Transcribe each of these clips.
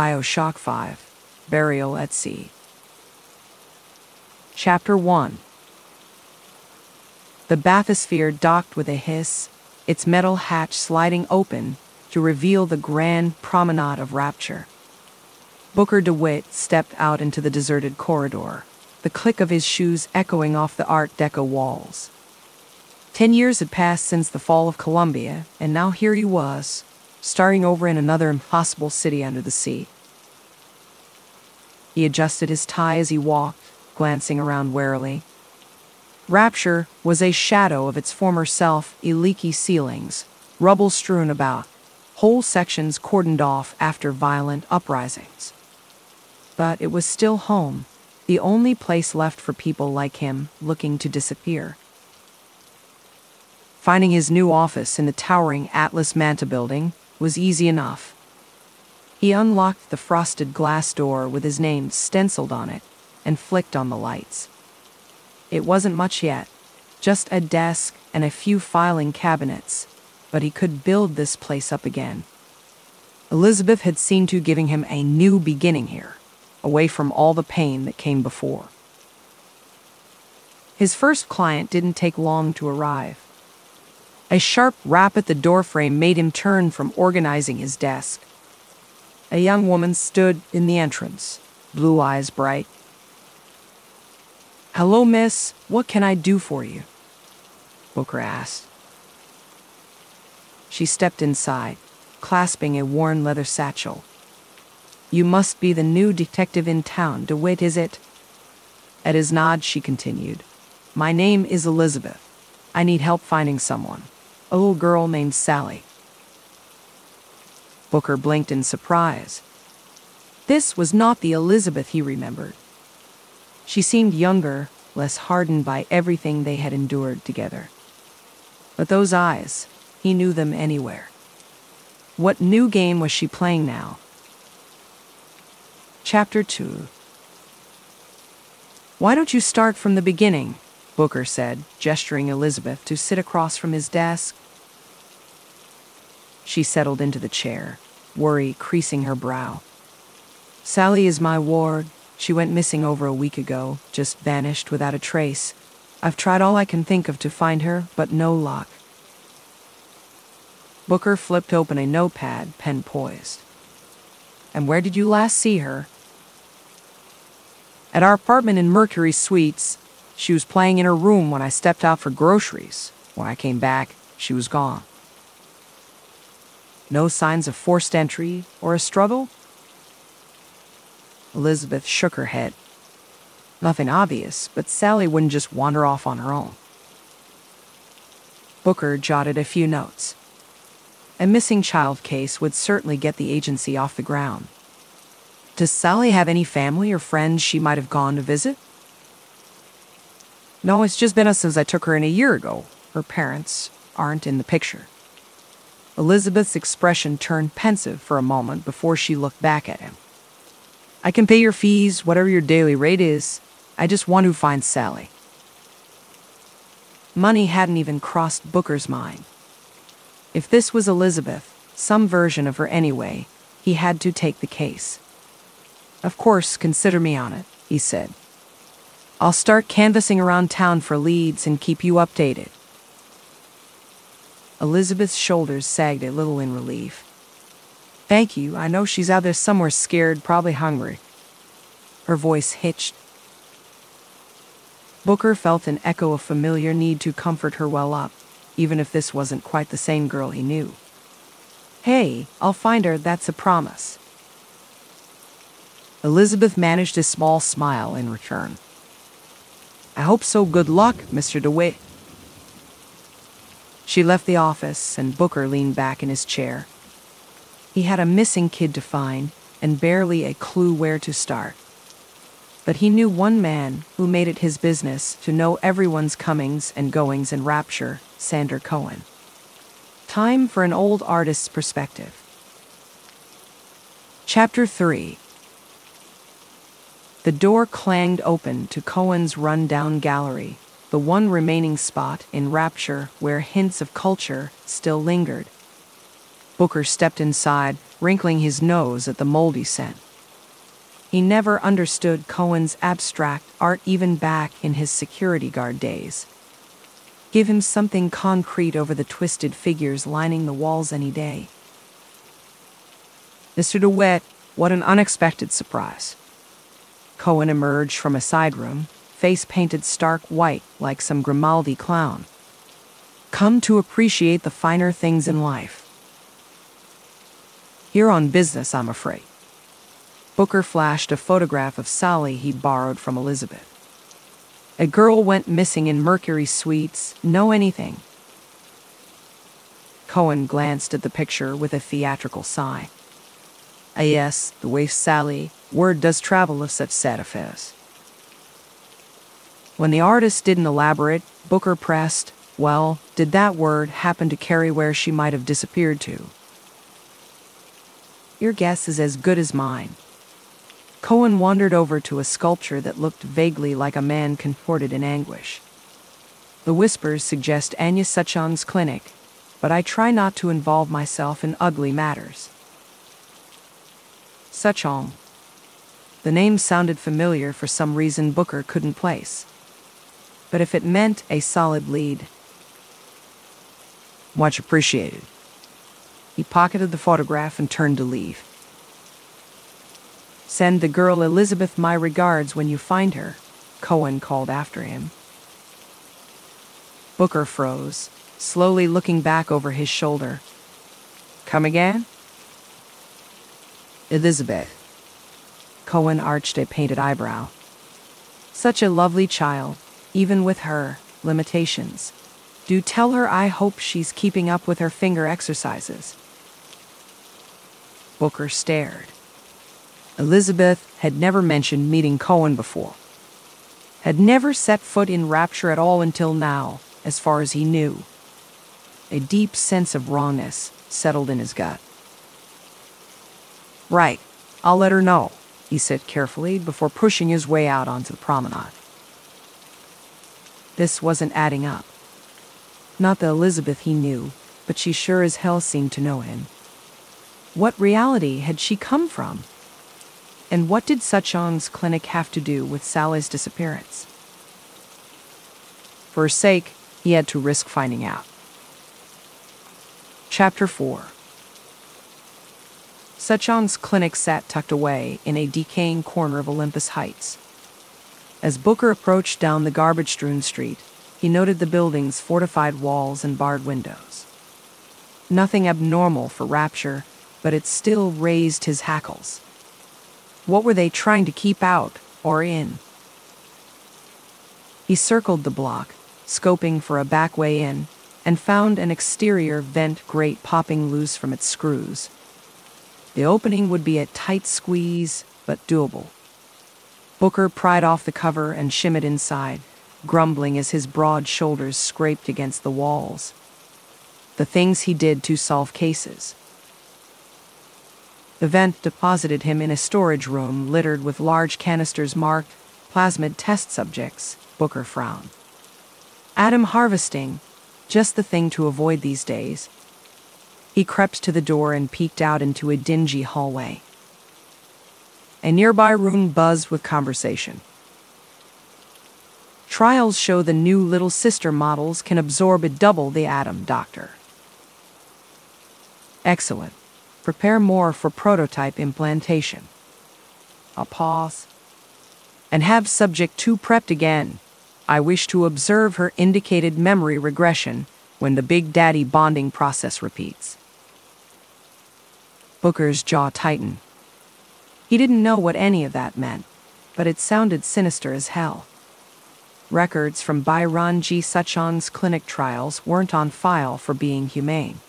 Bioshock 5 Burial at Sea. Chapter 1 The bathysphere docked with a hiss, its metal hatch sliding open to reveal the grand promenade of rapture. Booker DeWitt stepped out into the deserted corridor, the click of his shoes echoing off the Art Deco walls. Ten years had passed since the fall of Columbia, and now here he was, starting over in another impossible city under the sea. He adjusted his tie as he walked, glancing around warily. Rapture was a shadow of its former self, a leaky ceilings, rubble strewn about, whole sections cordoned off after violent uprisings. But it was still home, the only place left for people like him looking to disappear. Finding his new office in the towering Atlas Manta building was easy enough. He unlocked the frosted glass door with his name stenciled on it and flicked on the lights. It wasn't much yet, just a desk and a few filing cabinets, but he could build this place up again. Elizabeth had seen to giving him a new beginning here, away from all the pain that came before. His first client didn't take long to arrive. A sharp rap at the doorframe made him turn from organizing his desk. A young woman stood in the entrance, blue eyes bright. Hello, miss. What can I do for you? Booker asked. She stepped inside, clasping a worn leather satchel. You must be the new detective in town, DeWitt, is it? At his nod, she continued. My name is Elizabeth. I need help finding someone a little girl named Sally. Booker blinked in surprise. This was not the Elizabeth he remembered. She seemed younger, less hardened by everything they had endured together. But those eyes, he knew them anywhere. What new game was she playing now? Chapter 2 Why don't you start from the beginning? Booker said, gesturing Elizabeth to sit across from his desk. She settled into the chair, worry creasing her brow. Sally is my ward. She went missing over a week ago, just vanished without a trace. I've tried all I can think of to find her, but no luck. Booker flipped open a notepad, pen poised. And where did you last see her? At our apartment in Mercury Suites. She was playing in her room when I stepped out for groceries. When I came back, she was gone. No signs of forced entry or a struggle? Elizabeth shook her head. Nothing obvious, but Sally wouldn't just wander off on her own. Booker jotted a few notes. A missing child case would certainly get the agency off the ground. Does Sally have any family or friends she might have gone to visit? No, it's just been us since I took her in a year ago. Her parents aren't in the picture. Elizabeth's expression turned pensive for a moment before she looked back at him. I can pay your fees, whatever your daily rate is. I just want to find Sally. Money hadn't even crossed Booker's mind. If this was Elizabeth, some version of her anyway, he had to take the case. Of course, consider me on it, he said. I'll start canvassing around town for leads and keep you updated. Elizabeth's shoulders sagged a little in relief. Thank you. I know she's out there somewhere scared, probably hungry. Her voice hitched. Booker felt an echo of familiar need to comfort her well up, even if this wasn't quite the same girl he knew. Hey, I'll find her, that's a promise. Elizabeth managed a small smile in return. I hope so. Good luck, Mr. DeWitt. She left the office, and Booker leaned back in his chair. He had a missing kid to find, and barely a clue where to start. But he knew one man who made it his business to know everyone's comings and goings in Rapture, Sander Cohen. Time for an old artist's perspective. Chapter 3 the door clanged open to Cohen's run-down gallery, the one remaining spot in Rapture where hints of culture still lingered. Booker stepped inside, wrinkling his nose at the moldy scent. He never understood Cohen's abstract art even back in his security guard days. Give him something concrete over the twisted figures lining the walls any day. Mr. DeWitt, what an unexpected surprise. Cohen emerged from a side room, face painted stark white like some Grimaldi clown. Come to appreciate the finer things in life. Here on business, I'm afraid. Booker flashed a photograph of Sally he'd borrowed from Elizabeth. A girl went missing in Mercury Suites. Know anything? Cohen glanced at the picture with a theatrical sigh. Ah, yes, the waif Sally. Word does travel of such sad affairs. When the artist didn't elaborate, Booker pressed, Well, did that word happen to carry where she might have disappeared to? Your guess is as good as mine. Cohen wandered over to a sculpture that looked vaguely like a man contorted in anguish. The whispers suggest Anya Suchong's clinic, but I try not to involve myself in ugly matters. Suchong. The name sounded familiar for some reason Booker couldn't place. But if it meant a solid lead, much appreciated. He pocketed the photograph and turned to leave. Send the girl Elizabeth my regards when you find her, Cohen called after him. Booker froze, slowly looking back over his shoulder. Come again? Elizabeth. Cohen arched a painted eyebrow. Such a lovely child, even with her limitations. Do tell her I hope she's keeping up with her finger exercises. Booker stared. Elizabeth had never mentioned meeting Cohen before, had never set foot in Rapture at all until now, as far as he knew. A deep sense of wrongness settled in his gut. Right, I'll let her know, he said carefully before pushing his way out onto the promenade. This wasn't adding up. Not the Elizabeth he knew, but she sure as hell seemed to know him. What reality had she come from? And what did Suchong's clinic have to do with Sally's disappearance? For her sake, he had to risk finding out. Chapter 4 Suchong's clinic sat tucked away in a decaying corner of Olympus Heights. As Booker approached down the garbage strewn street, he noted the building's fortified walls and barred windows. Nothing abnormal for Rapture, but it still raised his hackles. What were they trying to keep out or in? He circled the block, scoping for a back way in, and found an exterior vent grate popping loose from its screws. The opening would be a tight squeeze, but doable. Booker pried off the cover and shimmied inside, grumbling as his broad shoulders scraped against the walls. The things he did to solve cases. The vent deposited him in a storage room littered with large canisters marked plasmid test subjects, Booker frowned. ADAM harvesting, just the thing to avoid these days. He crept to the door and peeked out into a dingy hallway. A nearby room buzzed with conversation. Trials show the new little sister models can absorb at double the ADAM, Doctor. Excellent. Prepare more for prototype implantation. A pause. And have subject 2 prepped again. I wish to observe her indicated memory regression when the Big Daddy bonding process repeats. Booker's jaw tightened. He didn't know what any of that meant, but it sounded sinister as hell. Records from Byron G. Suchong's clinic trials weren't on file for being humane.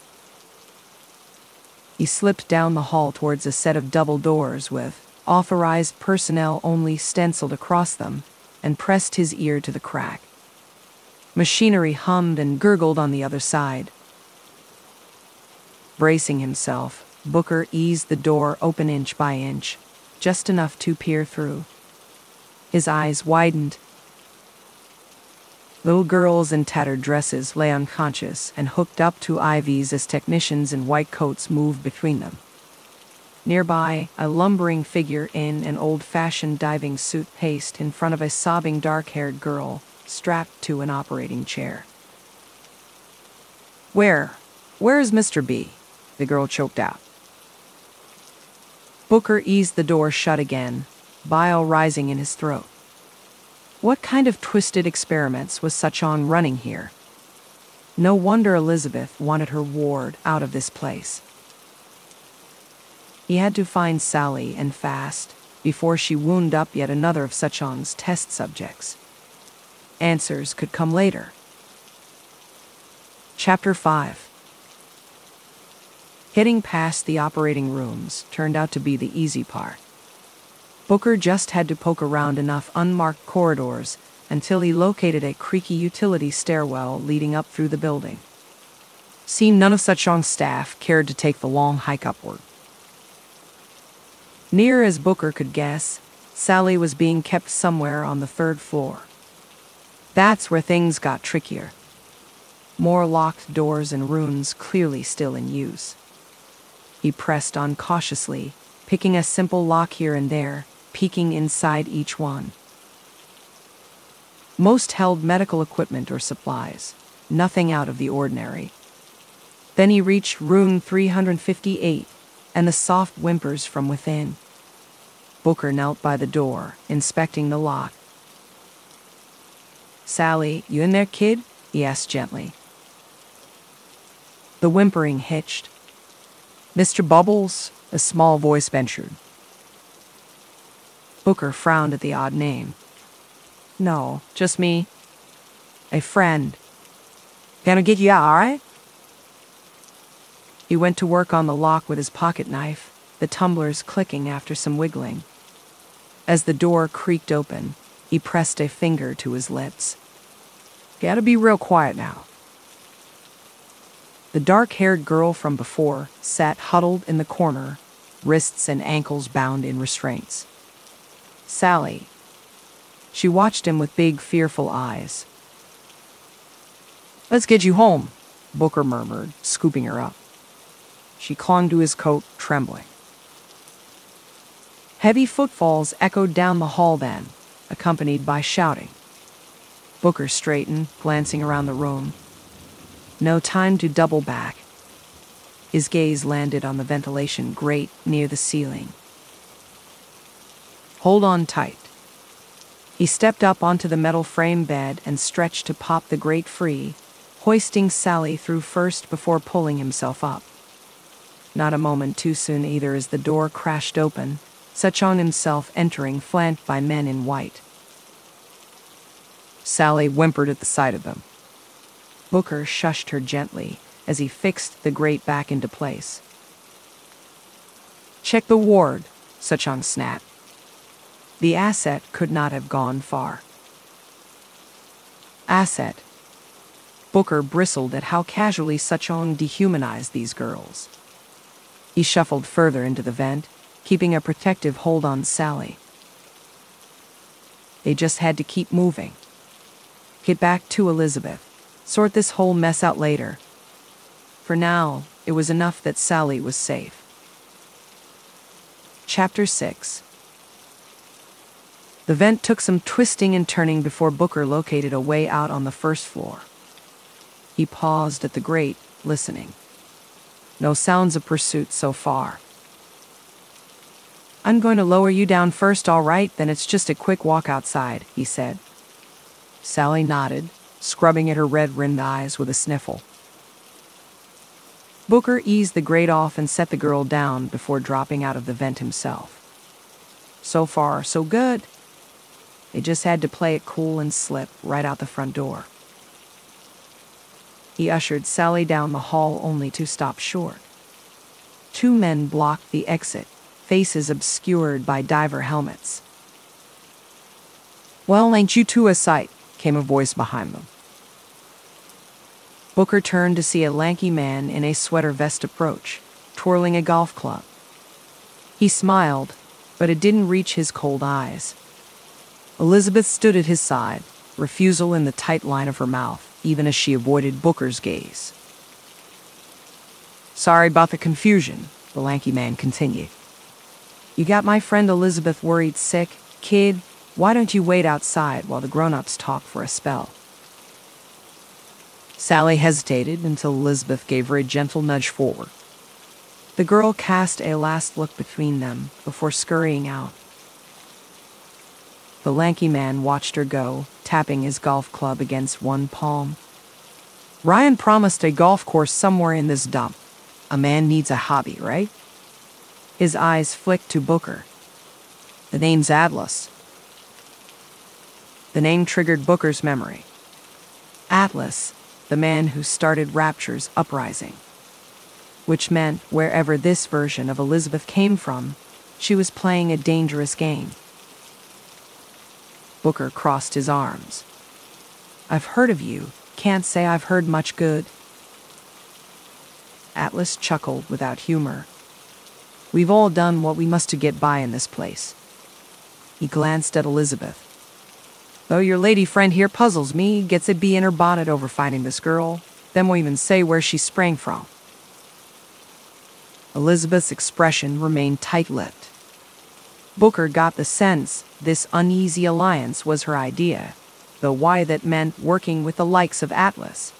He slipped down the hall towards a set of double doors with authorized personnel only stenciled across them and pressed his ear to the crack. Machinery hummed and gurgled on the other side. Bracing himself, Booker eased the door open inch by inch, just enough to peer through. His eyes widened. Little girls in tattered dresses lay unconscious and hooked up to IVs as technicians in white coats moved between them. Nearby, a lumbering figure in an old fashioned diving suit paced in front of a sobbing dark haired girl strapped to an operating chair. Where? Where is Mr. B? The girl choked out. Booker eased the door shut again, bile rising in his throat. What kind of twisted experiments was Suchong running here? No wonder Elizabeth wanted her ward out of this place. He had to find Sally and fast before she wound up yet another of Suchong's test subjects. Answers could come later. Chapter 5 Getting past the operating rooms turned out to be the easy part. Booker just had to poke around enough unmarked corridors until he located a creaky utility stairwell leading up through the building. Seemed none of Suchong's staff cared to take the long hike upward. Near as Booker could guess, Sally was being kept somewhere on the third floor. That's where things got trickier. More locked doors and runes clearly still in use. He pressed on cautiously, picking a simple lock here and there, peeking inside each one. Most held medical equipment or supplies, nothing out of the ordinary. Then he reached room 358 and the soft whimpers from within. Booker knelt by the door, inspecting the lock. Sally, you in there, kid? he asked gently. The whimpering hitched, Mr. Bubbles, a small voice ventured. Booker frowned at the odd name. No, just me. A friend. Gonna get you out, all right? He went to work on the lock with his pocket knife, the tumblers clicking after some wiggling. As the door creaked open, he pressed a finger to his lips. Gotta be real quiet now. The dark haired girl from before sat huddled in the corner, wrists and ankles bound in restraints. Sally. She watched him with big, fearful eyes. Let's get you home, Booker murmured, scooping her up. She clung to his coat, trembling. Heavy footfalls echoed down the hall then, accompanied by shouting. Booker straightened, glancing around the room. No time to double back. His gaze landed on the ventilation grate near the ceiling. Hold on tight. He stepped up onto the metal frame bed and stretched to pop the grate free, hoisting Sally through first before pulling himself up. Not a moment too soon either as the door crashed open, Suchong himself entering flanked by men in white. Sally whimpered at the sight of them. Booker shushed her gently as he fixed the grate back into place. Check the ward, Suchong snapped. The asset could not have gone far. Asset. Booker bristled at how casually Suchong dehumanized these girls. He shuffled further into the vent, keeping a protective hold on Sally. They just had to keep moving. Get back to Elizabeth. Sort this whole mess out later. For now, it was enough that Sally was safe. Chapter 6 The vent took some twisting and turning before Booker located a way out on the first floor. He paused at the grate, listening. No sounds of pursuit so far. I'm going to lower you down first, all right? Then it's just a quick walk outside, he said. Sally nodded, scrubbing at her red rimmed eyes with a sniffle. Booker eased the grate off and set the girl down before dropping out of the vent himself. So far, so good. They just had to play it cool and slip right out the front door. He ushered Sally down the hall only to stop short. Two men blocked the exit, faces obscured by diver helmets. Well, ain't you two a sight? came a voice behind them. Booker turned to see a lanky man in a sweater vest approach, twirling a golf club. He smiled, but it didn't reach his cold eyes. Elizabeth stood at his side, refusal in the tight line of her mouth, even as she avoided Booker's gaze. Sorry about the confusion, the lanky man continued. You got my friend Elizabeth worried sick? Kid, why don't you wait outside while the grown ups talk for a spell? Sally hesitated until Elizabeth gave her a gentle nudge forward. The girl cast a last look between them before scurrying out. The lanky man watched her go, tapping his golf club against one palm. Ryan promised a golf course somewhere in this dump. A man needs a hobby, right? His eyes flicked to Booker. The name's Atlas. The name triggered Booker's memory. Atlas, the man who started Rapture's uprising. Which meant, wherever this version of Elizabeth came from, she was playing a dangerous game. Booker crossed his arms. I've heard of you. Can't say I've heard much good. Atlas chuckled without humor. We've all done what we must to get by in this place. He glanced at Elizabeth. Though your lady friend here puzzles me, gets a bee in her bonnet over finding this girl, then won't even say where she sprang from. Elizabeth's expression remained tight lipped. Booker got the sense this uneasy alliance was her idea, though why that meant working with the likes of Atlas.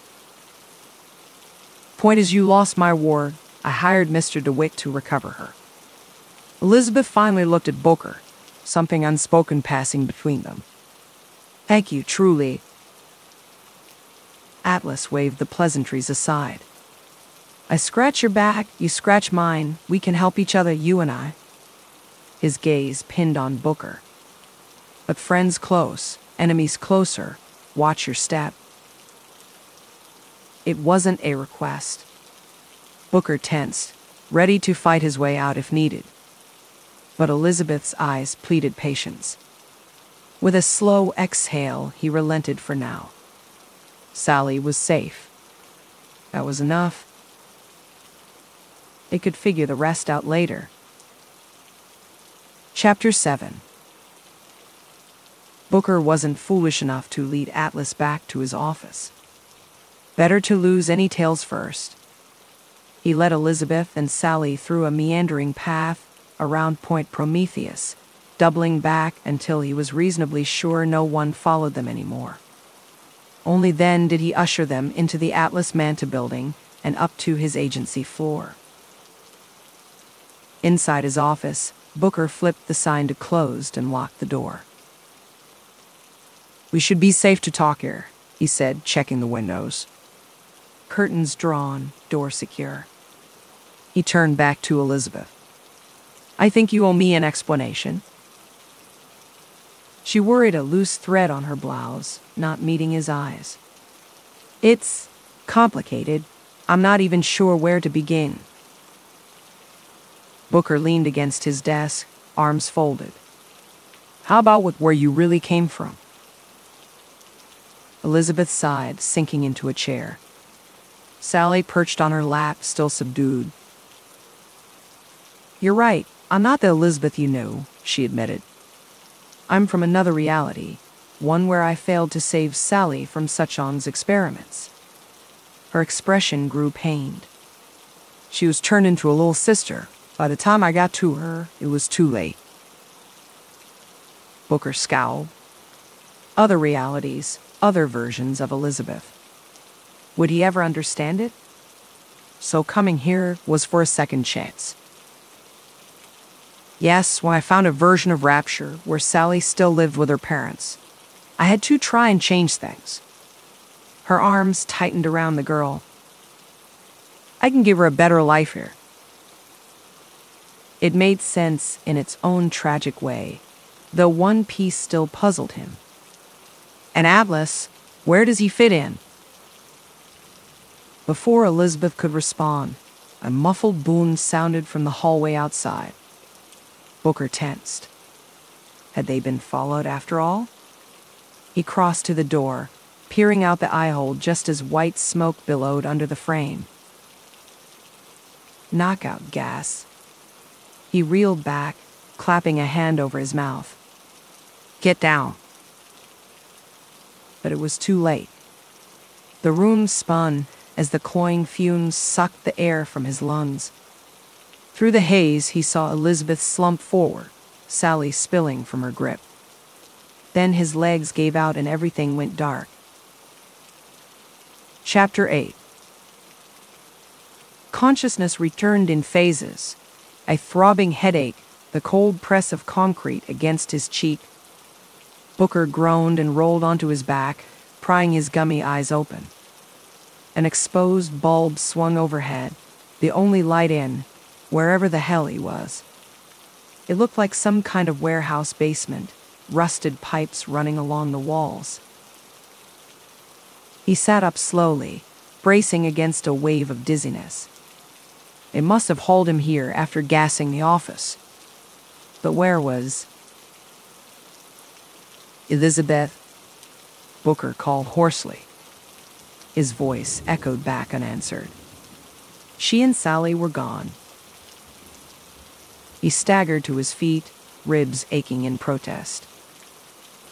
Point is, you lost my ward. I hired Mr. DeWitt to recover her. Elizabeth finally looked at Booker, something unspoken passing between them. Thank you, truly. Atlas waved the pleasantries aside. I scratch your back, you scratch mine. We can help each other, you and I. His gaze pinned on Booker. But friends close, enemies closer. Watch your step. It wasn't a request. Booker tensed, ready to fight his way out if needed. But Elizabeth's eyes pleaded patience. With a slow exhale, he relented for now. Sally was safe. That was enough. They could figure the rest out later. Chapter 7 Booker wasn't foolish enough to lead Atlas back to his office. Better to lose any tails first. He led Elizabeth and Sally through a meandering path around Point Prometheus doubling back until he was reasonably sure no one followed them anymore. Only then did he usher them into the Atlas Manta building and up to his agency floor. Inside his office, Booker flipped the sign to closed and locked the door. We should be safe to talk here, he said, checking the windows. Curtains drawn, door secure. He turned back to Elizabeth. I think you owe me an explanation. She worried a loose thread on her blouse, not meeting his eyes. It's complicated. I'm not even sure where to begin. Booker leaned against his desk, arms folded. How about with where you really came from? Elizabeth sighed, sinking into a chair. Sally perched on her lap, still subdued. You're right. I'm not the Elizabeth you knew, she admitted. I'm from another reality, one where I failed to save Sally from Suchong's experiments. Her expression grew pained. She was turned into a little sister. By the time I got to her, it was too late. Booker scowled. Other realities, other versions of Elizabeth. Would he ever understand it? So coming here was for a second chance. Yes, when I found a version of Rapture where Sally still lived with her parents, I had to try and change things. Her arms tightened around the girl. I can give her a better life here. It made sense in its own tragic way, though one piece still puzzled him. And Atlas, where does he fit in? Before Elizabeth could respond, a muffled boom sounded from the hallway outside. Booker tensed. Had they been followed after all? He crossed to the door, peering out the eyehole just as white smoke billowed under the frame. Knockout gas. He reeled back, clapping a hand over his mouth. Get down. but it was too late. The room spun as the cloying fumes sucked the air from his lungs. Through the haze, he saw Elizabeth slump forward, Sally spilling from her grip. Then his legs gave out and everything went dark. Chapter 8 Consciousness returned in phases. A throbbing headache, the cold press of concrete against his cheek. Booker groaned and rolled onto his back, prying his gummy eyes open. An exposed bulb swung overhead, the only light in, wherever the hell he was. It looked like some kind of warehouse basement, rusted pipes running along the walls. He sat up slowly, bracing against a wave of dizziness. It must have hauled him here after gassing the office. But where was Elizabeth? Booker called hoarsely. His voice echoed back unanswered. She and Sally were gone. He staggered to his feet, ribs aching in protest.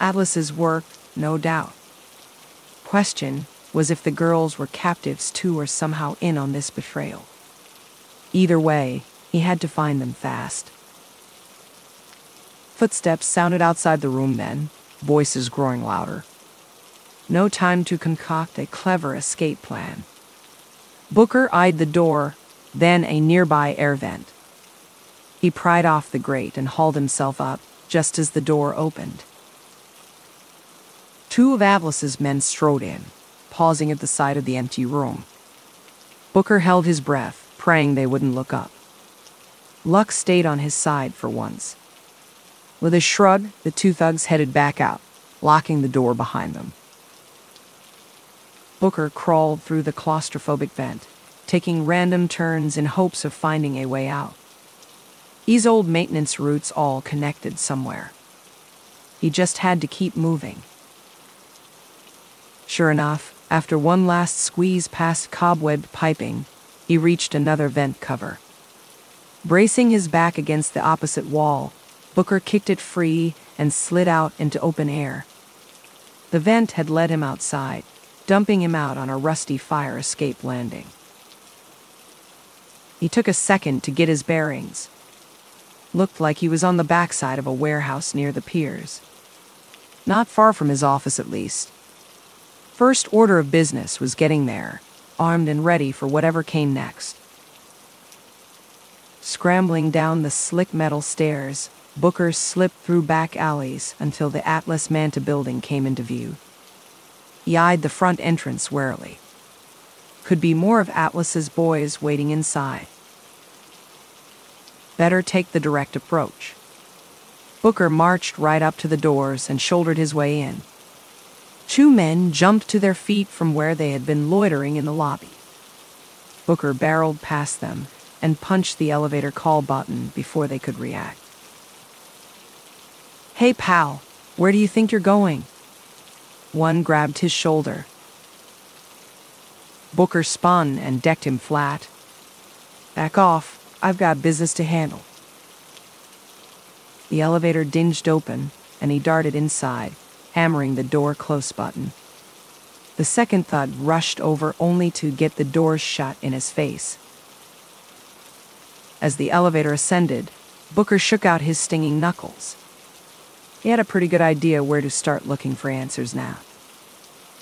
Atlas's work, no doubt. Question was if the girls were captives too or somehow in on this betrayal. Either way, he had to find them fast. Footsteps sounded outside the room then, voices growing louder. No time to concoct a clever escape plan. Booker eyed the door, then a nearby air vent. He pried off the grate and hauled himself up just as the door opened. Two of Atlas's men strode in, pausing at the side of the empty room. Booker held his breath, praying they wouldn't look up. Luck stayed on his side for once. With a shrug, the two thugs headed back out, locking the door behind them. Booker crawled through the claustrophobic vent, taking random turns in hopes of finding a way out. These old maintenance routes all connected somewhere. He just had to keep moving. Sure enough, after one last squeeze past cobwebbed piping, he reached another vent cover. Bracing his back against the opposite wall, Booker kicked it free and slid out into open air. The vent had led him outside, dumping him out on a rusty fire escape landing. He took a second to get his bearings. Looked like he was on the backside of a warehouse near the piers. Not far from his office, at least. First order of business was getting there, armed and ready for whatever came next. Scrambling down the slick metal stairs, Booker slipped through back alleys until the Atlas Manta building came into view. He eyed the front entrance warily. Could be more of Atlas's boys waiting inside. Better take the direct approach. Booker marched right up to the doors and shouldered his way in. Two men jumped to their feet from where they had been loitering in the lobby. Booker barreled past them and punched the elevator call button before they could react. Hey, pal, where do you think you're going? One grabbed his shoulder. Booker spun and decked him flat. Back off, I've got business to handle. The elevator dinged open, and he darted inside, hammering the door close button. The second thud rushed over only to get the door shut in his face. As the elevator ascended, Booker shook out his stinging knuckles. He had a pretty good idea where to start looking for answers now.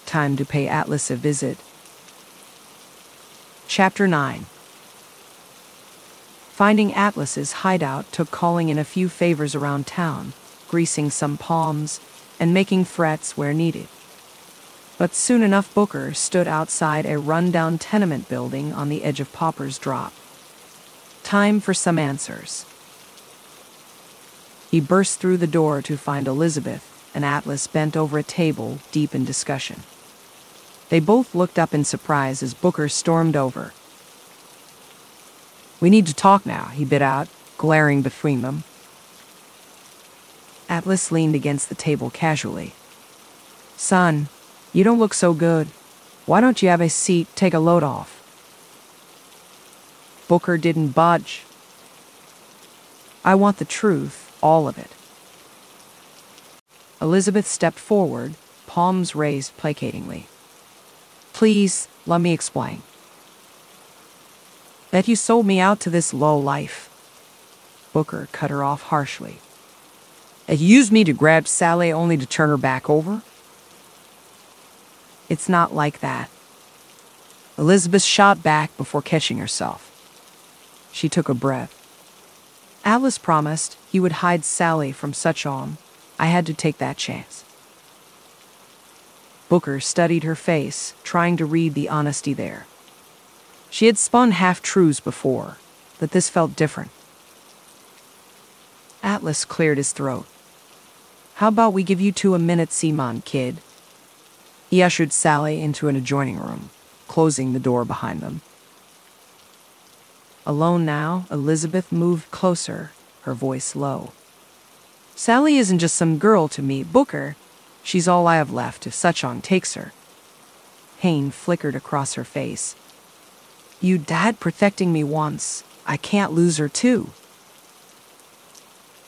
Time to pay Atlas a visit. Chapter 9 Finding Atlas's hideout took calling in a few favors around town, greasing some palms, and making threats where needed. But soon enough, Booker stood outside a rundown tenement building on the edge of Pauper's Drop. Time for some answers. He burst through the door to find Elizabeth and Atlas bent over a table, deep in discussion. They both looked up in surprise as Booker stormed over. We need to talk now, he bit out, glaring between them. Atlas leaned against the table casually. Son, you don't look so good. Why don't you have a seat, take a load off? Booker didn't budge. I want the truth, all of it. Elizabeth stepped forward, palms raised placatingly. Please, let me explain. That you sold me out to this low life. Booker cut her off harshly. That you used me to grab Sally only to turn her back over? It's not like that. Elizabeth shot back before catching herself. She took a breath. Atlas promised he would hide Sally from Suchong. I had to take that chance. Booker studied her face, trying to read the honesty there. She had spun half truths before, but this felt different. Atlas cleared his throat. How about we give you two a minute, Simon, kid? He ushered Sally into an adjoining room, closing the door behind them. Alone now, Elizabeth moved closer, her voice low. Sally isn't just some girl to me, Booker. She's all I have left if Suchong takes her. Pain flickered across her face. You dad protecting me once. I can't lose her too.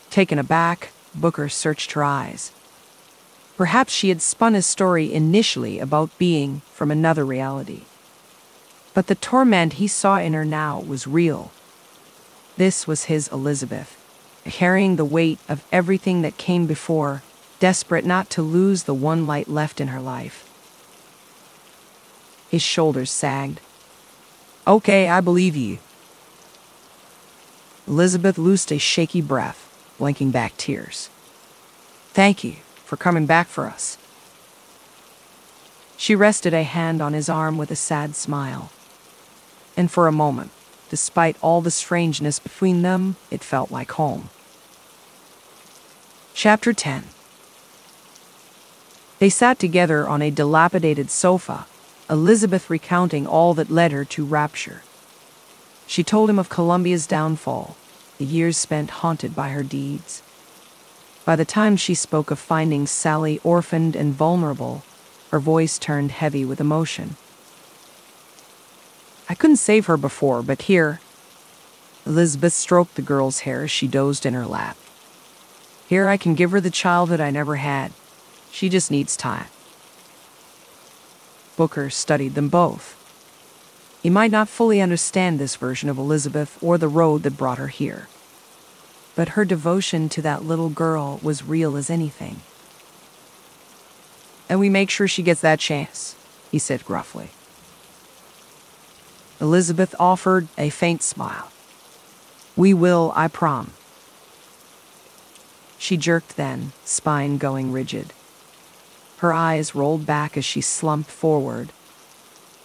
Taken aback, Booker searched her eyes. Perhaps she had spun his story initially about being from another reality. But the torment he saw in her now was real. This was his Elizabeth, carrying the weight of everything that came before, desperate not to lose the one light left in her life. His shoulders sagged. Okay, I believe you. Elizabeth loosed a shaky breath, blinking back tears. Thank you for coming back for us. She rested a hand on his arm with a sad smile. And for a moment, despite all the strangeness between them, it felt like home. Chapter 10 They sat together on a dilapidated sofa, Elizabeth recounting all that led her to rapture. She told him of Columbia's downfall, the years spent haunted by her deeds. By the time she spoke of finding Sally orphaned and vulnerable, her voice turned heavy with emotion. I couldn't save her before, but here. Elizabeth stroked the girl's hair as she dozed in her lap. Here I can give her the childhood I never had. She just needs time. Booker studied them both. He might not fully understand this version of Elizabeth or the road that brought her here but her devotion to that little girl was real as anything. And we make sure she gets that chance, he said gruffly. Elizabeth offered a faint smile. We will, I prom. She jerked then, spine going rigid. Her eyes rolled back as she slumped forward.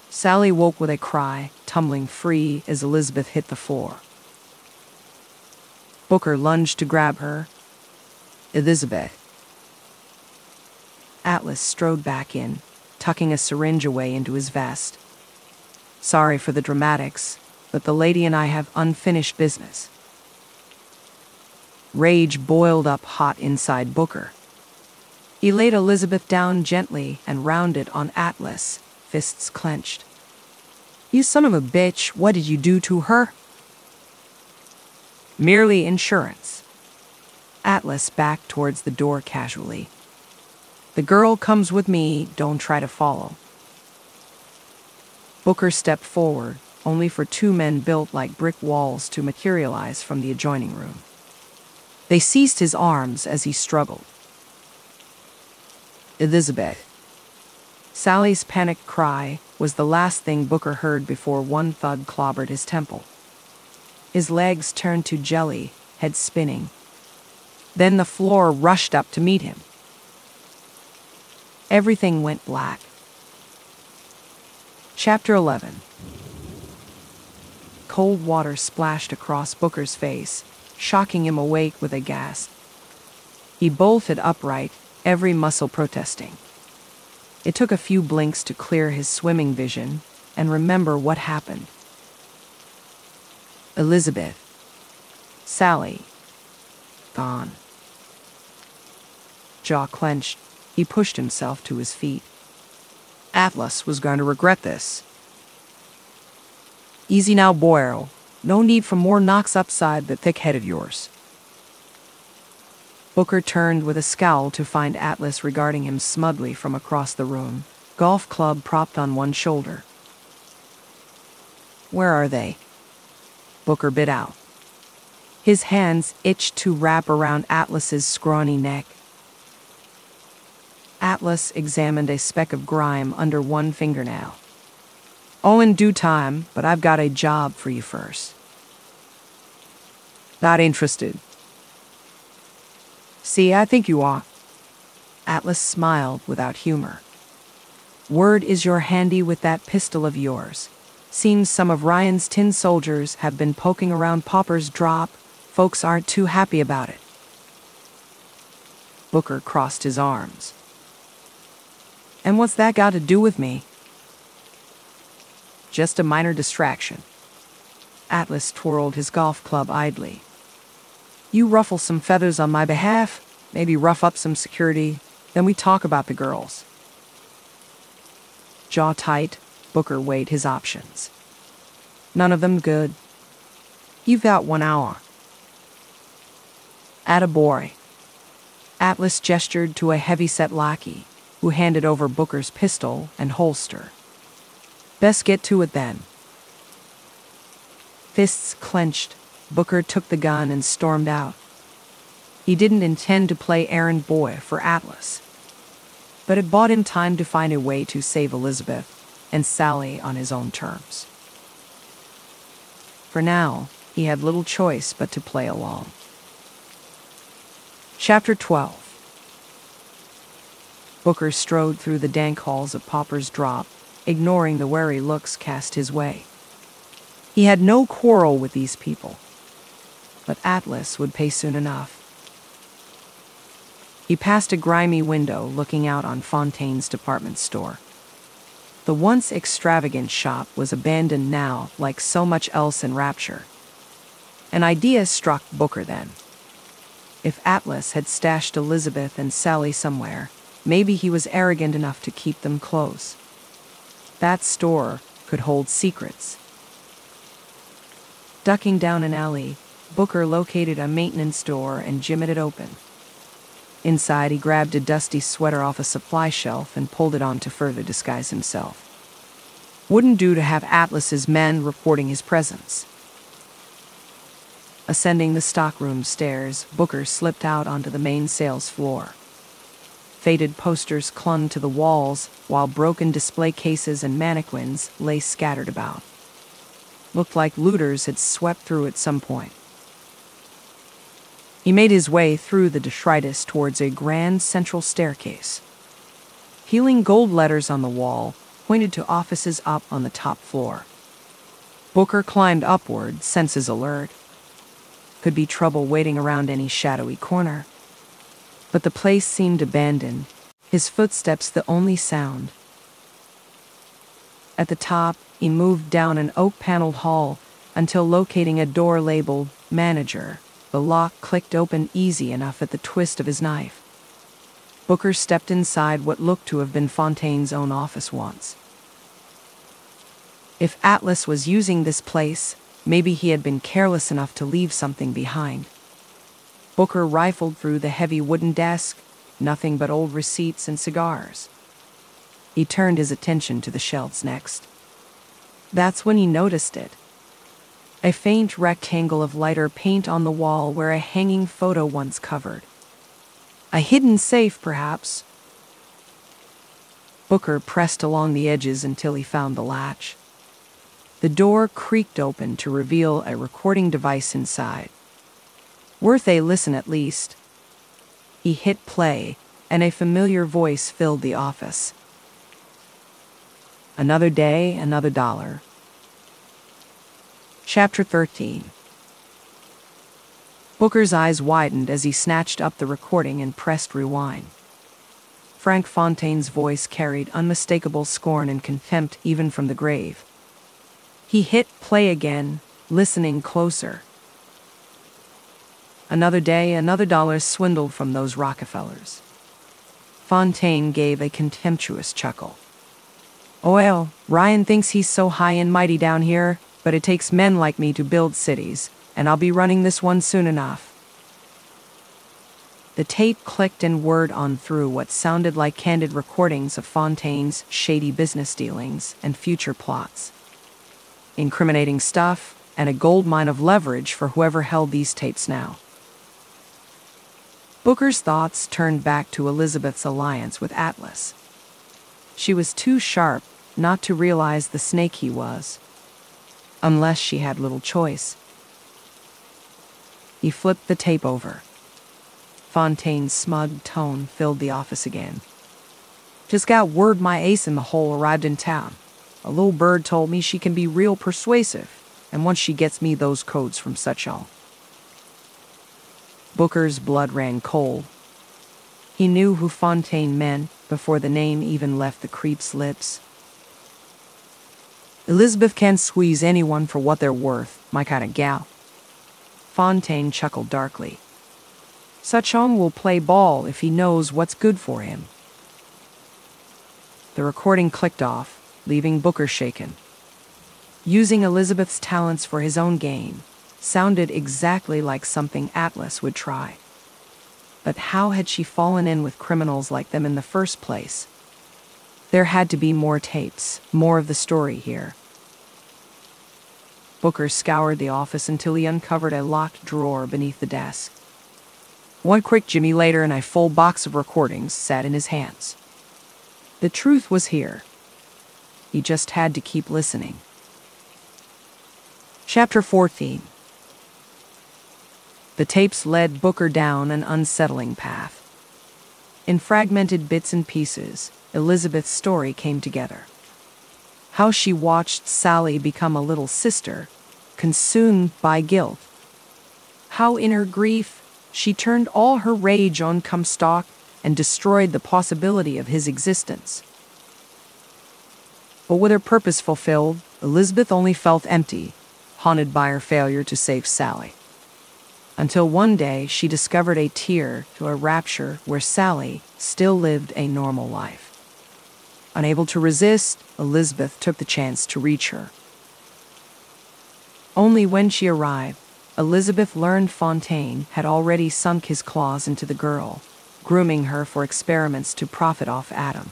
Sally woke with a cry, tumbling free as Elizabeth hit the floor. Booker lunged to grab her. Elizabeth. Atlas strode back in, tucking a syringe away into his vest. Sorry for the dramatics, but the lady and I have unfinished business. Rage boiled up hot inside Booker. He laid Elizabeth down gently and rounded on Atlas, fists clenched. You son of a bitch, what did you do to her? Merely insurance. Atlas backed towards the door casually. The girl comes with me, don't try to follow. Booker stepped forward, only for two men built like brick walls to materialize from the adjoining room. They seized his arms as he struggled. Elizabeth. Sally's panicked cry was the last thing Booker heard before one thud clobbered his temple. His legs turned to jelly, head spinning. Then the floor rushed up to meet him. Everything went black. Chapter 11 Cold water splashed across Booker's face, shocking him awake with a gasp. He bolted upright, every muscle protesting. It took a few blinks to clear his swimming vision and remember what happened. Elizabeth. Sally. Gone. Jaw clenched, he pushed himself to his feet. Atlas was going to regret this. Easy now, Boyle. No need for more knocks upside the thick head of yours. Booker turned with a scowl to find Atlas regarding him smugly from across the room, golf club propped on one shoulder. Where are they? Booker bit out. His hands itched to wrap around Atlas's scrawny neck. Atlas examined a speck of grime under one fingernail. All in due time, but I've got a job for you first. Not interested. See, I think you are. Atlas smiled without humor. Word is you're handy with that pistol of yours. Seems some of Ryan's tin soldiers have been poking around Pauper's drop. Folks aren't too happy about it. Booker crossed his arms. And what's that got to do with me? Just a minor distraction. Atlas twirled his golf club idly. You ruffle some feathers on my behalf, maybe rough up some security, then we talk about the girls. Jaw tight, Booker weighed his options. None of them good. You've got one hour. Atta boy. Atlas gestured to a heavy-set lackey, who handed over Booker's pistol and holster. Best get to it then. Fists clenched, Booker took the gun and stormed out. He didn't intend to play errand boy for Atlas, but it bought him time to find a way to save Elizabeth and Sally on his own terms. For now, he had little choice but to play along. Chapter 12 Booker strode through the dank halls of Pauper's Drop, ignoring the wary looks cast his way. He had no quarrel with these people, but Atlas would pay soon enough. He passed a grimy window looking out on Fontaine's department store. The once extravagant shop was abandoned now, like so much else in Rapture. An idea struck Booker then. If Atlas had stashed Elizabeth and Sally somewhere, maybe he was arrogant enough to keep them close. That store could hold secrets. Ducking down an alley, Booker located a maintenance door and jimmied it open. Inside, he grabbed a dusty sweater off a supply shelf and pulled it on to further disguise himself. Wouldn't do to have Atlas's men reporting his presence. Ascending the stockroom stairs, Booker slipped out onto the main sales floor. Faded posters clung to the walls, while broken display cases and mannequins lay scattered about. Looked like looters had swept through at some point. He made his way through the detritus towards a grand central staircase. Peeling gold letters on the wall pointed to offices up on the top floor. Booker climbed upward, senses alert. Could be trouble waiting around any shadowy corner. But the place seemed abandoned, his footsteps the only sound. At the top, he moved down an oak paneled hall until locating a door labeled Manager. The lock clicked open easy enough at the twist of his knife. Booker stepped inside what looked to have been Fontaine's own office once. If Atlas was using this place, maybe he had been careless enough to leave something behind. Booker rifled through the heavy wooden desk, nothing but old receipts and cigars. He turned his attention to the shelves next. That's when he noticed it a faint rectangle of lighter paint on the wall where a hanging photo once covered. A hidden safe, perhaps. Booker pressed along the edges until he found the latch. The door creaked open to reveal a recording device inside. Worth a listen at least. He hit play, and a familiar voice filled the office. Another day, another dollar. Chapter 13 Booker's eyes widened as he snatched up the recording and pressed rewind. Frank Fontaine's voice carried unmistakable scorn and contempt even from the grave. He hit play again, listening closer. Another day, another dollar swindled from those Rockefellers. Fontaine gave a contemptuous chuckle. Oh, well, Ryan thinks he's so high and mighty down here, but it takes men like me to build cities, and I'll be running this one soon enough. The tape clicked and whirred on through what sounded like candid recordings of Fontaine's shady business dealings and future plots. Incriminating stuff and a gold mine of leverage for whoever held these tapes now. Booker's thoughts turned back to Elizabeth's alliance with Atlas. She was too sharp not to realize the snake he was, unless she had little choice. He flipped the tape over. Fontaine's smug tone filled the office again. Just got word my ace in the hole arrived in town. A little bird told me she can be real persuasive, and once she gets me those codes from Suchong. Booker's blood ran cold. He knew who Fontaine meant before the name even left the creep's lips. Elizabeth can't squeeze anyone for what they're worth, my kind of gal. Fontaine chuckled darkly. Suchong will play ball if he knows what's good for him. The recording clicked off, leaving Booker shaken. Using Elizabeth's talents for his own gain sounded exactly like something Atlas would try. But how had she fallen in with criminals like them in the first place? There had to be more tapes, more of the story here. Booker scoured the office until he uncovered a locked drawer beneath the desk. One quick Jimmy later and a full box of recordings sat in his hands. The truth was here. He just had to keep listening. Chapter 14 The tapes led Booker down an unsettling path. In fragmented bits and pieces, Elizabeth's story came together. How she watched Sally become a little sister, consumed by guilt. How in her grief, she turned all her rage on Comstock and destroyed the possibility of his existence. But with her purpose fulfilled, Elizabeth only felt empty, haunted by her failure to save Sally. Until one day she discovered a tear to a rapture where Sally still lived a normal life. Unable to resist, Elizabeth took the chance to reach her. Only when she arrived, Elizabeth learned Fontaine had already sunk his claws into the girl, grooming her for experiments to profit off ADAM.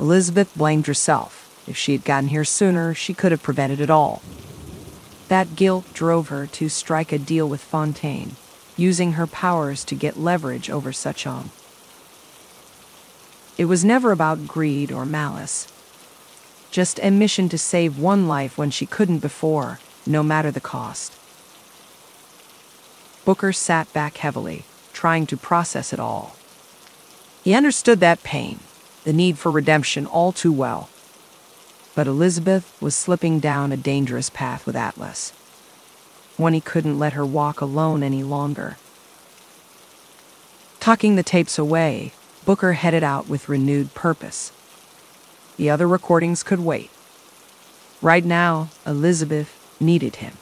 Elizabeth blamed herself. If she had gotten here sooner, she could have prevented it all. That guilt drove her to strike a deal with Fontaine, using her powers to get leverage over Suchong. It was never about greed or malice. Just a mission to save one life when she couldn't before, no matter the cost. Booker sat back heavily, trying to process it all. He understood that pain, the need for redemption all too well. But Elizabeth was slipping down a dangerous path with Atlas. One he couldn't let her walk alone any longer. Tucking the tapes away, Booker headed out with renewed purpose. The other recordings could wait. Right now, Elizabeth needed him.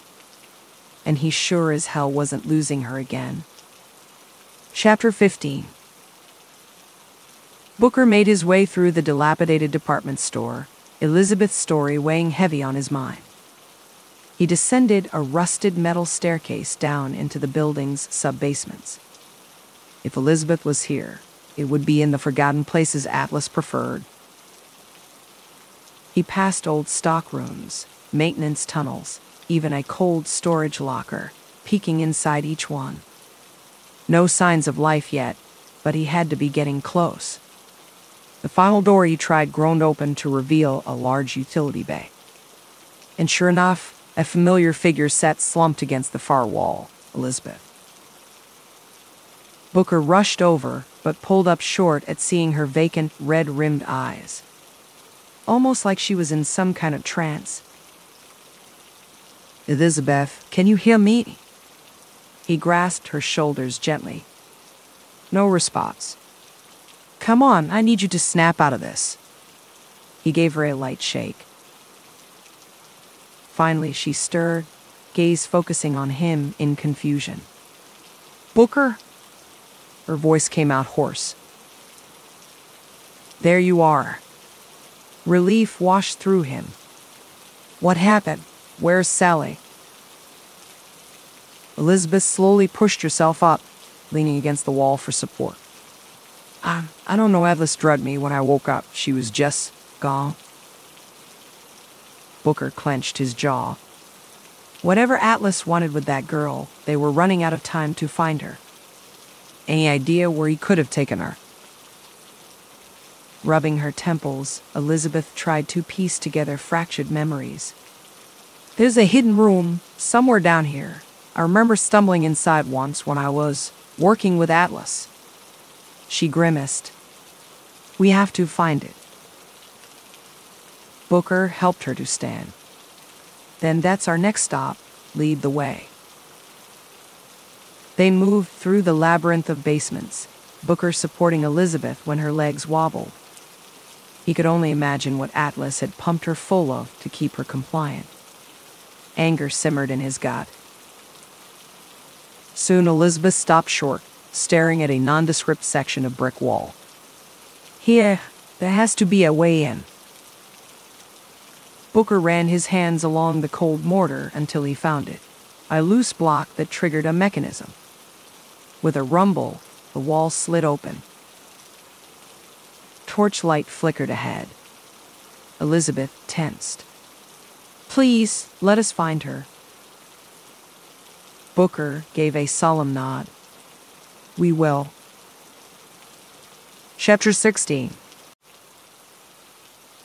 And he sure as hell wasn't losing her again. Chapter 15 Booker made his way through the dilapidated department store, Elizabeth's story weighing heavy on his mind. He descended a rusted metal staircase down into the building's sub-basements. If Elizabeth was here, it would be in the forgotten places Atlas preferred. He passed old stock rooms, maintenance tunnels, even a cold storage locker, peeking inside each one. No signs of life yet, but he had to be getting close. The final door he tried groaned open to reveal a large utility bay. And sure enough, a familiar figure sat slumped against the far wall Elizabeth. Booker rushed over, but pulled up short at seeing her vacant, red rimmed eyes. Almost like she was in some kind of trance. Elizabeth, can you hear me? He grasped her shoulders gently. No response. Come on, I need you to snap out of this. He gave her a light shake. Finally, she stirred, gaze focusing on him in confusion. Booker? Her voice came out hoarse. There you are. Relief washed through him. What happened? Where's Sally? Elizabeth slowly pushed herself up, leaning against the wall for support. I, I don't know Atlas drugged me when I woke up. She was just gone. Booker clenched his jaw. Whatever Atlas wanted with that girl, they were running out of time to find her. Any idea where he could have taken her? Rubbing her temples, Elizabeth tried to piece together fractured memories. There's a hidden room somewhere down here. I remember stumbling inside once when I was working with Atlas. She grimaced. We have to find it. Booker helped her to stand. Then that's our next stop. Lead the way. They moved through the labyrinth of basements, Booker supporting Elizabeth when her legs wobbled. He could only imagine what Atlas had pumped her full of to keep her compliant. Anger simmered in his gut. Soon Elizabeth stopped short, staring at a nondescript section of brick wall. Here, there has to be a way in. Booker ran his hands along the cold mortar until he found it, a loose block that triggered a mechanism. With a rumble, the wall slid open. Torchlight flickered ahead. Elizabeth tensed. Please, let us find her. Booker gave a solemn nod. We will. Chapter 16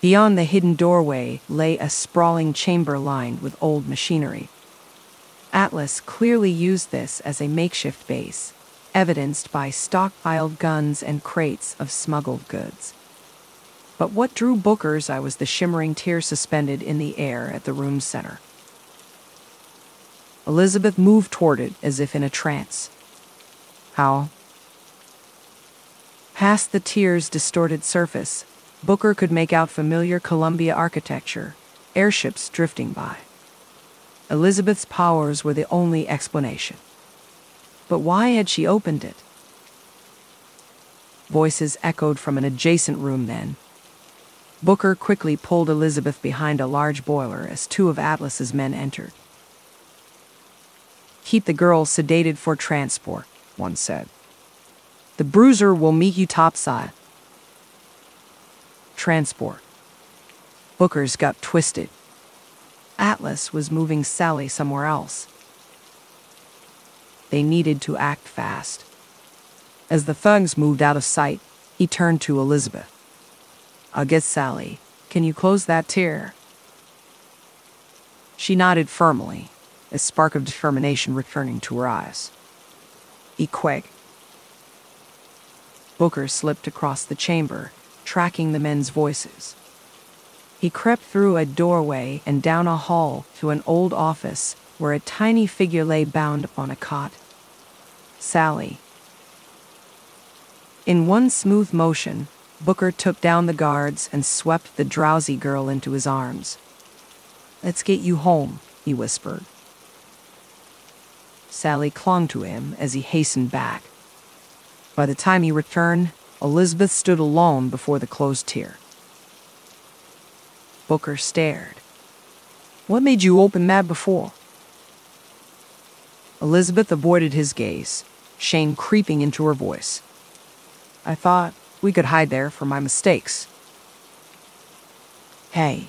Beyond the hidden doorway lay a sprawling chamber lined with old machinery. Atlas clearly used this as a makeshift base, evidenced by stockpiled guns and crates of smuggled goods. But what drew Booker's eye was the shimmering tear suspended in the air at the room's center. Elizabeth moved toward it as if in a trance. How? Past the tears distorted surface, Booker could make out familiar Columbia architecture, airships drifting by. Elizabeth's powers were the only explanation. But why had she opened it? Voices echoed from an adjacent room then. Booker quickly pulled Elizabeth behind a large boiler as two of Atlas's men entered. Keep the girl sedated for transport, one said. The bruiser will meet you topside transport. Booker's gut twisted. Atlas was moving Sally somewhere else. They needed to act fast. As the thugs moved out of sight, he turned to Elizabeth. I'll get Sally. Can you close that tear? She nodded firmly, a spark of determination returning to her eyes. Equeg. Booker slipped across the chamber tracking the men's voices. He crept through a doorway and down a hall to an old office where a tiny figure lay bound upon a cot. Sally. In one smooth motion, Booker took down the guards and swept the drowsy girl into his arms. Let's get you home, he whispered. Sally clung to him as he hastened back. By the time he returned, Elizabeth stood alone before the closed tier. Booker stared. What made you open that before? Elizabeth avoided his gaze, shame creeping into her voice. I thought we could hide there for my mistakes. Hey.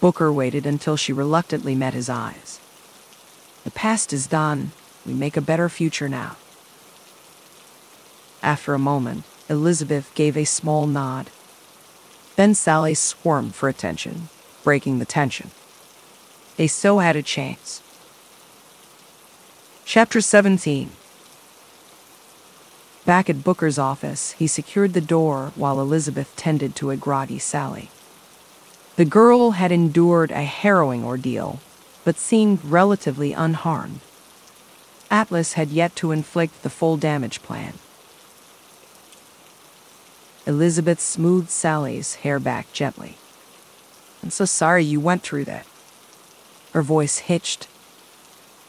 Booker waited until she reluctantly met his eyes. The past is done. We make a better future now. After a moment, Elizabeth gave a small nod. Then Sally squirmed for attention, breaking the tension. They so had a chance. Chapter 17 Back at Booker's office, he secured the door while Elizabeth tended to a groggy Sally. The girl had endured a harrowing ordeal, but seemed relatively unharmed. Atlas had yet to inflict the full damage plan. Elizabeth smoothed Sally's hair back gently. I'm so sorry you went through that. Her voice hitched.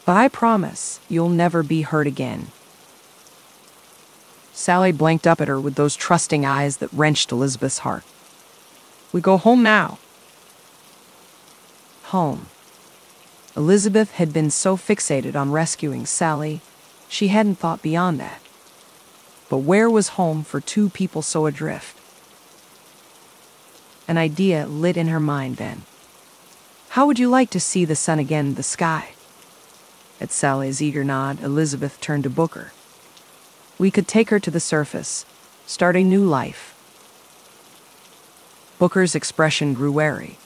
But I promise you'll never be hurt again. Sally blinked up at her with those trusting eyes that wrenched Elizabeth's heart. We go home now. Home. Elizabeth had been so fixated on rescuing Sally, She hadn't thought beyond that. But where was home for two people so adrift? An idea lit in her mind then. How would you like to see the sun again in the sky? At Sally's eager nod, Elizabeth turned to Booker. We could take her to the surface, start a new life. Booker's expression grew wary.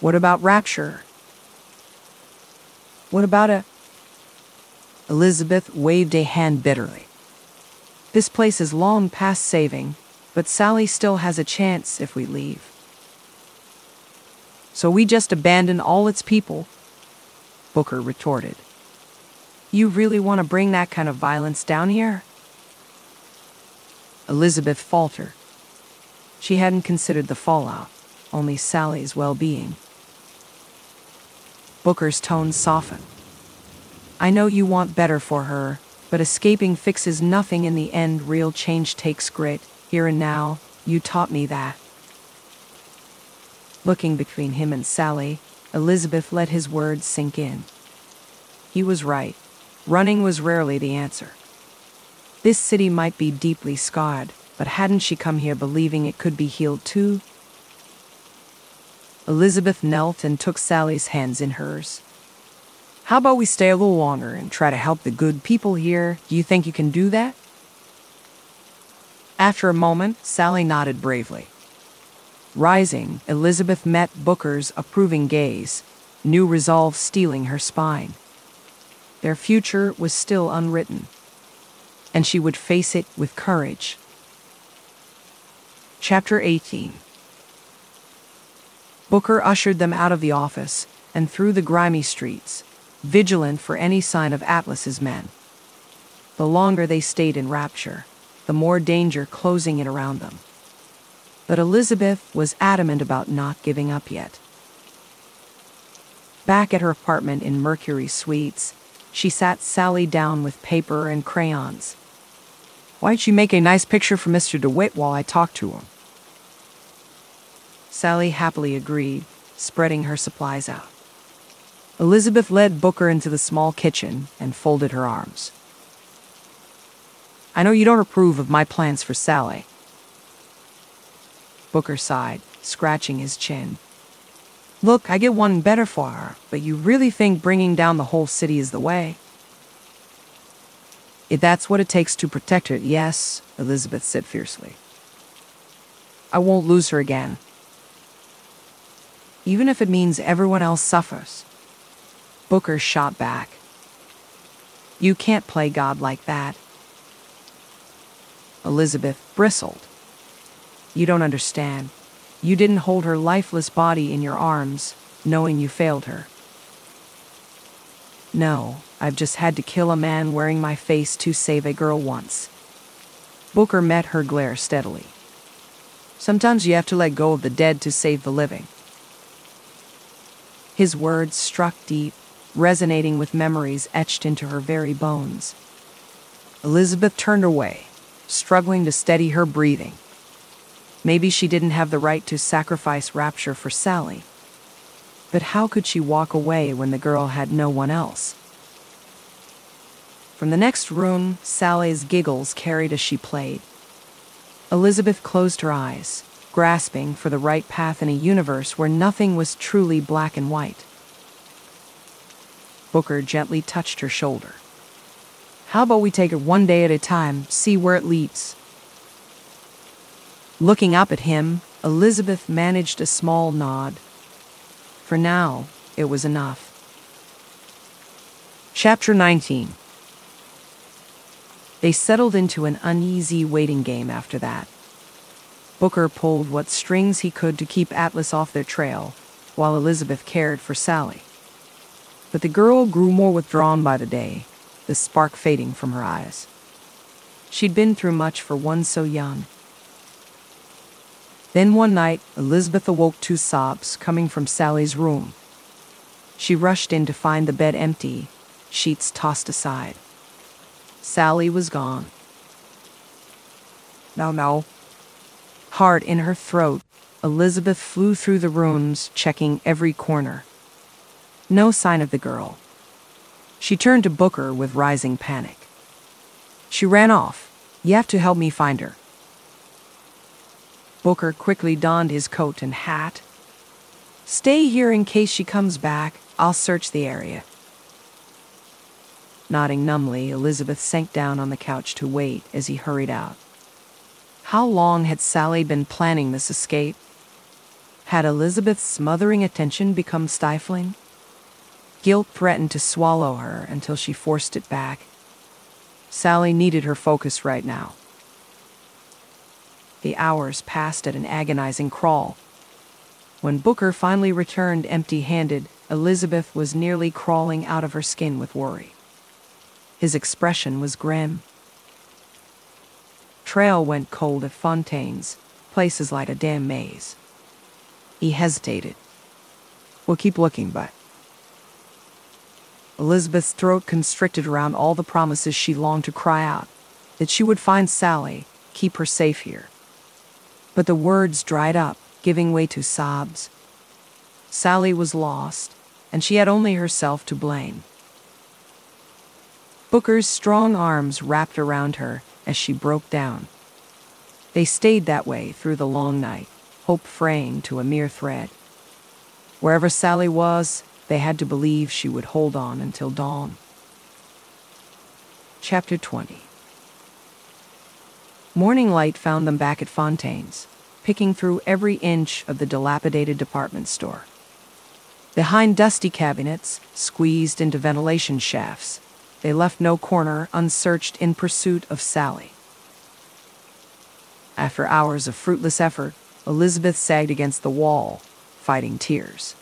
What about rapture? What about a. Elizabeth waved a hand bitterly. This place is long past saving, but Sally still has a chance if we leave. So we just abandon all its people? Booker retorted. You really want to bring that kind of violence down here? Elizabeth faltered. She hadn't considered the fallout, only Sally's well being. Booker's tone softened. I know you want better for her, but escaping fixes nothing in the end. Real change takes grit. Here and now, you taught me that. Looking between him and Sally, Elizabeth let his words sink in. He was right. Running was rarely the answer. This city might be deeply scarred, but hadn't she come here believing it could be healed too? Elizabeth knelt and took Sally's hands in hers. How about we stay a little longer and try to help the good people here? Do you think you can do that? After a moment, Sally nodded bravely. Rising, Elizabeth met Booker's approving gaze, new resolve stealing her spine. Their future was still unwritten, and she would face it with courage. Chapter 18 Booker ushered them out of the office and through the grimy streets, vigilant for any sign of Atlas's men. The longer they stayed in rapture, the more danger closing in around them. But Elizabeth was adamant about not giving up yet. Back at her apartment in Mercury Suites, she sat Sally down with paper and crayons. Why don't you make a nice picture for Mr. DeWitt while I talk to him? Sally happily agreed, spreading her supplies out. Elizabeth led Booker into the small kitchen and folded her arms. I know you don't approve of my plans for Sally. Booker sighed, scratching his chin. Look, I get one better for her, but you really think bringing down the whole city is the way? If that's what it takes to protect her, yes, Elizabeth said fiercely. I won't lose her again. Even if it means everyone else suffers. Booker shot back. You can't play God like that. Elizabeth bristled. You don't understand. You didn't hold her lifeless body in your arms, knowing you failed her. No, I've just had to kill a man wearing my face to save a girl once. Booker met her glare steadily. Sometimes you have to let go of the dead to save the living. His words struck deep, resonating with memories etched into her very bones. Elizabeth turned away, struggling to steady her breathing. Maybe she didn't have the right to sacrifice rapture for Sally. But how could she walk away when the girl had no one else? From the next room, Sally's giggles carried as she played. Elizabeth closed her eyes, grasping for the right path in a universe where nothing was truly black and white. Booker gently touched her shoulder. How about we take it one day at a time, see where it leads? Looking up at him, Elizabeth managed a small nod. For now, it was enough. Chapter 19 They settled into an uneasy waiting game after that. Booker pulled what strings he could to keep Atlas off their trail, while Elizabeth cared for Sally. But the girl grew more withdrawn by the day, the spark fading from her eyes. She'd been through much for one so young then one night, Elizabeth awoke to sobs coming from Sally's room. She rushed in to find the bed empty, sheets tossed aside. Sally was gone. No, no. Heart in her throat, Elizabeth flew through the rooms, checking every corner. No sign of the girl. She turned to Booker with rising panic. She ran off. You have to help me find her. Booker quickly donned his coat and hat. Stay here in case she comes back. I'll search the area. Nodding numbly, Elizabeth sank down on the couch to wait as he hurried out. How long had Sally been planning this escape? Had Elizabeth's smothering attention become stifling? Guilt threatened to swallow her until she forced it back. Sally needed her focus right now. The hours passed at an agonizing crawl. When Booker finally returned empty handed, Elizabeth was nearly crawling out of her skin with worry. His expression was grim. Trail went cold at Fontaine's, places like a damn maze. He hesitated. We'll keep looking, but. Elizabeth's throat constricted around all the promises she longed to cry out that she would find Sally, keep her safe here. But the words dried up, giving way to sobs. Sally was lost, and she had only herself to blame. Booker's strong arms wrapped around her as she broke down. They stayed that way through the long night, hope fraying to a mere thread. Wherever Sally was, they had to believe she would hold on until dawn. Chapter 20 Morning light found them back at Fontaine's, picking through every inch of the dilapidated department store. Behind dusty cabinets, squeezed into ventilation shafts, they left no corner unsearched in pursuit of Sally. After hours of fruitless effort, Elizabeth sagged against the wall, fighting tears.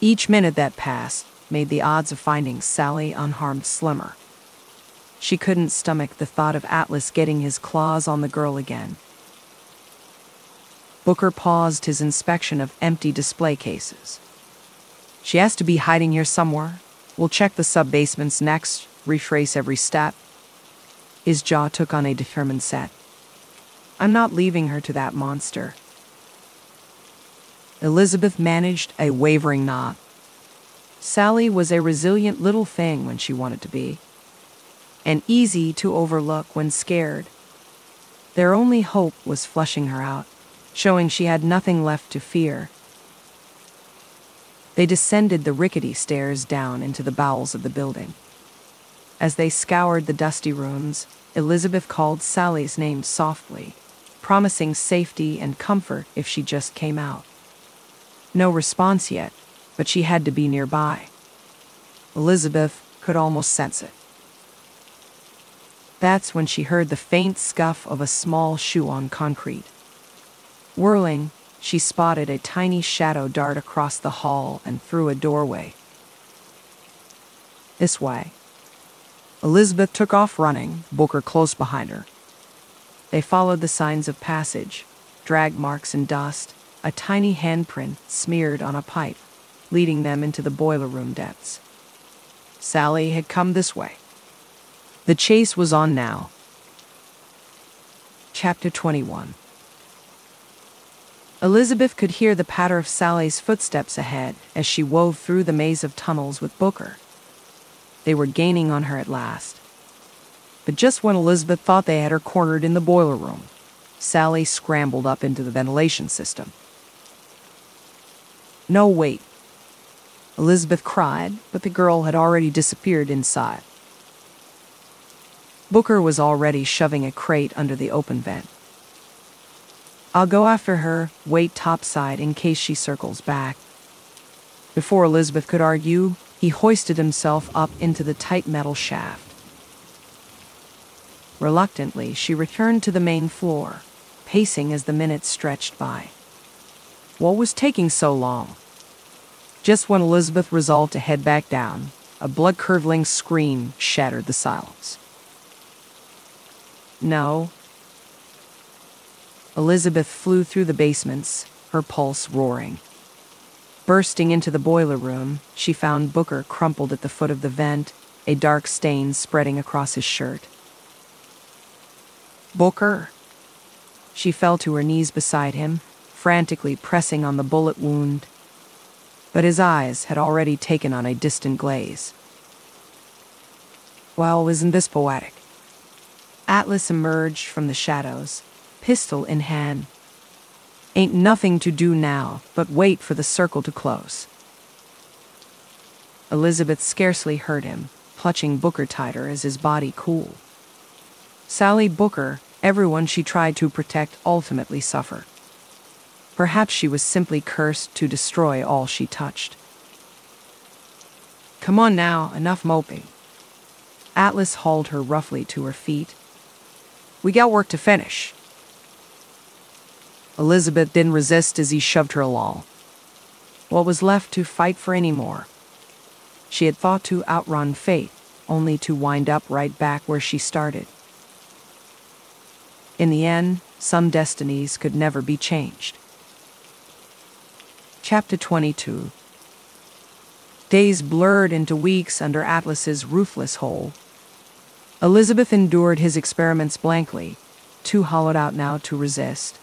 Each minute that passed made the odds of finding Sally unharmed slimmer. She couldn't stomach the thought of Atlas getting his claws on the girl again. Booker paused his inspection of empty display cases. She has to be hiding here somewhere. We'll check the sub basements next, retrace every step. His jaw took on a determined set. I'm not leaving her to that monster. Elizabeth managed a wavering nod. Sally was a resilient little thing when she wanted to be, and easy to overlook when scared. Their only hope was flushing her out, showing she had nothing left to fear. They descended the rickety stairs down into the bowels of the building. As they scoured the dusty rooms, Elizabeth called Sally's name softly, promising safety and comfort if she just came out. No response yet, but she had to be nearby. Elizabeth could almost sense it. That's when she heard the faint scuff of a small shoe on concrete. Whirling, she spotted a tiny shadow dart across the hall and through a doorway. This way. Elizabeth took off running, Booker close behind her. They followed the signs of passage, drag marks and dust, a tiny handprint smeared on a pipe, leading them into the boiler room depths. Sally had come this way. The chase was on now. Chapter 21 Elizabeth could hear the patter of Sally's footsteps ahead as she wove through the maze of tunnels with Booker. They were gaining on her at last. But just when Elizabeth thought they had her cornered in the boiler room, Sally scrambled up into the ventilation system. No, wait. Elizabeth cried, but the girl had already disappeared inside. Booker was already shoving a crate under the open vent. I'll go after her, wait topside in case she circles back. Before Elizabeth could argue, he hoisted himself up into the tight metal shaft. Reluctantly, she returned to the main floor, pacing as the minutes stretched by. What was taking so long? Just when Elizabeth resolved to head back down, a blood curdling scream shattered the silence. No. Elizabeth flew through the basements, her pulse roaring. Bursting into the boiler room, she found Booker crumpled at the foot of the vent, a dark stain spreading across his shirt. Booker! She fell to her knees beside him, frantically pressing on the bullet wound. But his eyes had already taken on a distant glaze. Well, isn't this poetic? Atlas emerged from the shadows, pistol in hand. Ain't nothing to do now but wait for the circle to close. Elizabeth scarcely heard him, clutching Booker tighter as his body cooled. Sally Booker, everyone she tried to protect, ultimately suffered. Perhaps she was simply cursed to destroy all she touched. Come on now, enough moping. Atlas hauled her roughly to her feet. We got work to finish. Elizabeth didn't resist as he shoved her along. What was left to fight for any more? She had thought to outrun fate, only to wind up right back where she started. In the end, some destinies could never be changed. Chapter 22 Days blurred into weeks under Atlas's ruthless hold. Elizabeth endured his experiments blankly, too hollowed out now to resist.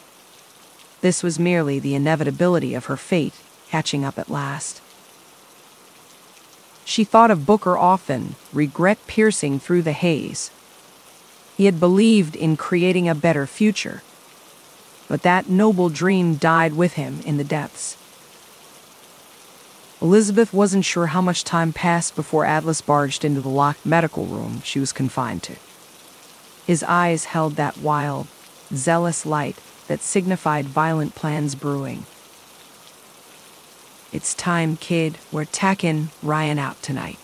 This was merely the inevitability of her fate catching up at last. She thought of Booker often, regret piercing through the haze. He had believed in creating a better future, but that noble dream died with him in the depths. Elizabeth wasn't sure how much time passed before Atlas barged into the locked medical room she was confined to. His eyes held that wild, zealous light that signified violent plans brewing. It's time, kid. We're tacking Ryan out tonight.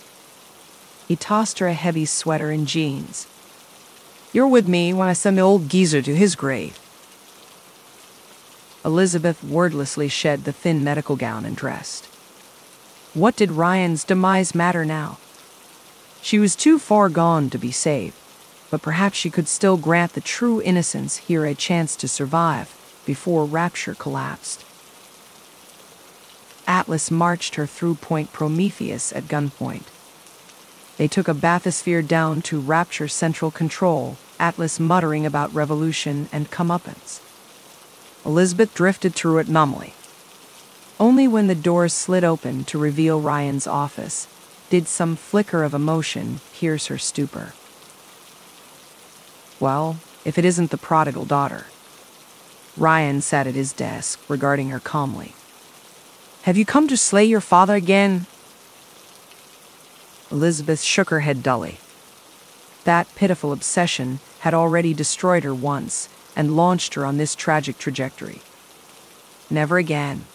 He tossed her a heavy sweater and jeans. You're with me when I send the old geezer to his grave. Elizabeth wordlessly shed the thin medical gown and dressed. What did Ryan's demise matter now? She was too far gone to be saved, but perhaps she could still grant the true innocents here a chance to survive before Rapture collapsed. Atlas marched her through Point Prometheus at gunpoint. They took a bathysphere down to Rapture Central Control, Atlas muttering about revolution and comeuppance. Elizabeth drifted through it numbly, only when the doors slid open to reveal Ryan's office did some flicker of emotion pierce her stupor. Well, if it isn't the prodigal daughter. Ryan sat at his desk, regarding her calmly. Have you come to slay your father again? Elizabeth shook her head dully. That pitiful obsession had already destroyed her once and launched her on this tragic trajectory. Never again.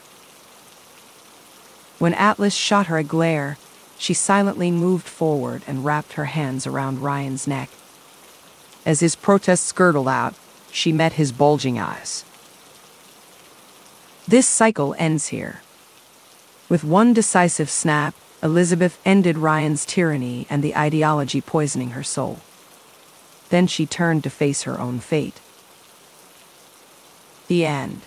When Atlas shot her a glare, she silently moved forward and wrapped her hands around Ryan's neck. As his protests gurgled out, she met his bulging eyes. This cycle ends here. With one decisive snap, Elizabeth ended Ryan's tyranny and the ideology poisoning her soul. Then she turned to face her own fate. The end.